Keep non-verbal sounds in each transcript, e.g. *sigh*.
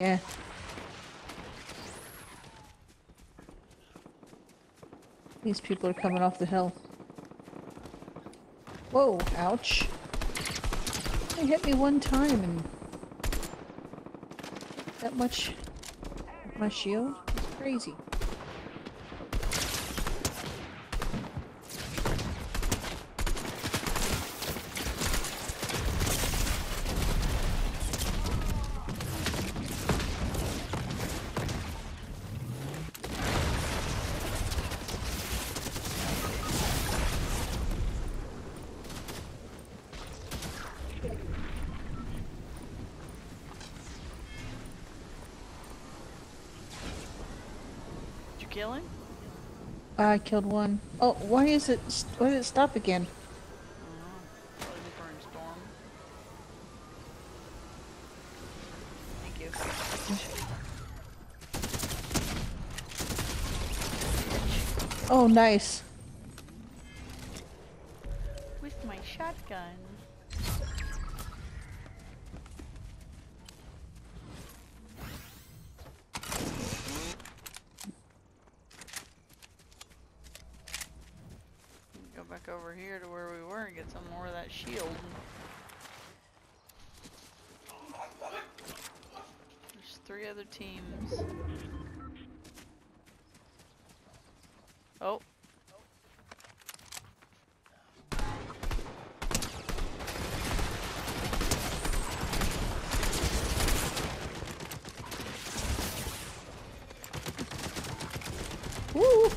Yeah. These people are coming off the hill. Whoa, ouch. They hit me one time and that much my shield? It's crazy. Did kill him? I killed one. Oh, why is it? Why did it stop again? Probably the burn storm. Thank you. Oh, nice. With my shotgun. Over here to where we were and get some more of that shield. There's three other teams. Oh. Woo!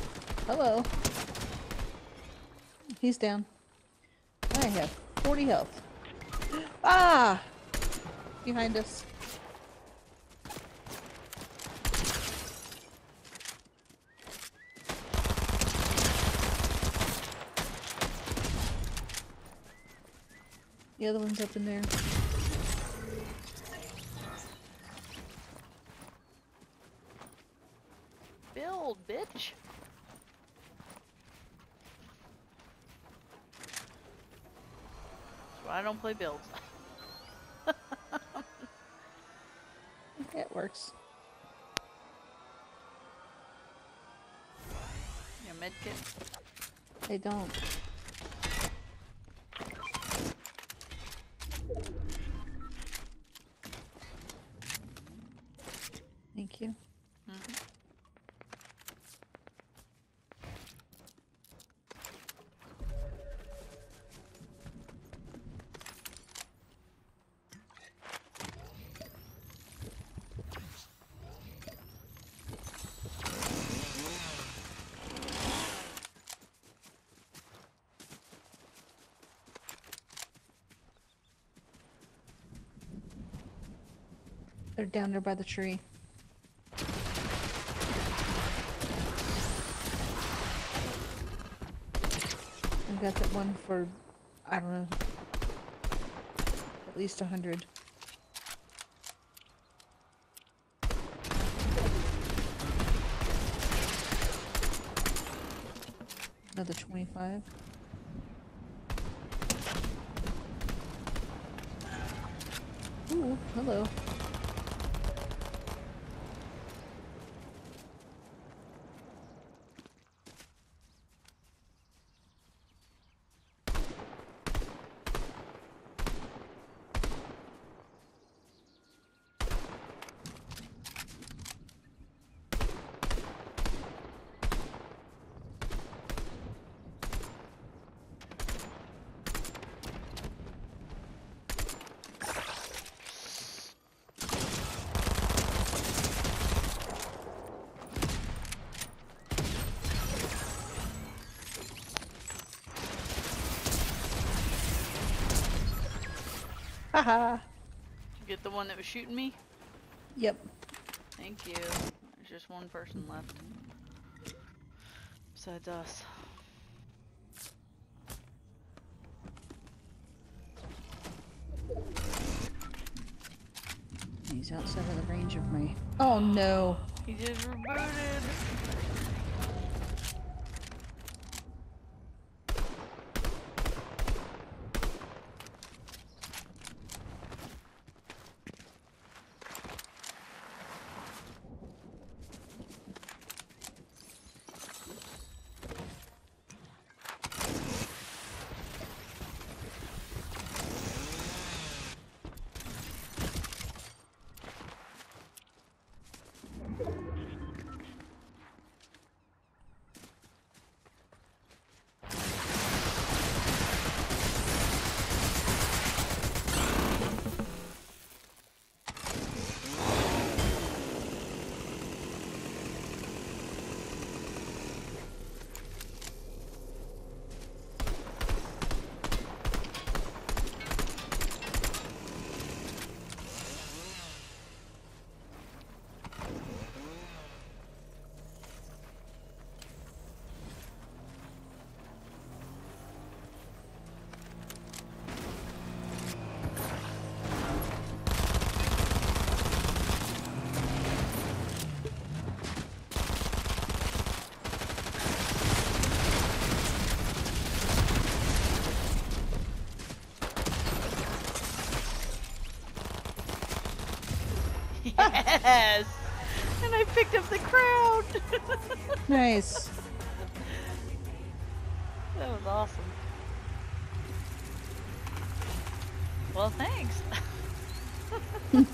Hello. He's down. I have 40 health. Ah! Behind us. The other one's up in there. Build, bitch! That's why I don't play builds. *laughs* It works. Yeah, medkit. They don't. Thank you. They're down there by the tree. I got that one for, I don't know, at least a hundred. Another 25. Ooh, hello. Haha. Did you get the one that was shooting me? Yep. Thank you. There's just one person left. Besides us. He's outside of the range of me. Oh no. He just rebooted. Yes! And I picked up the crown! *laughs* Nice. that was awesome. Well, thanks. *laughs*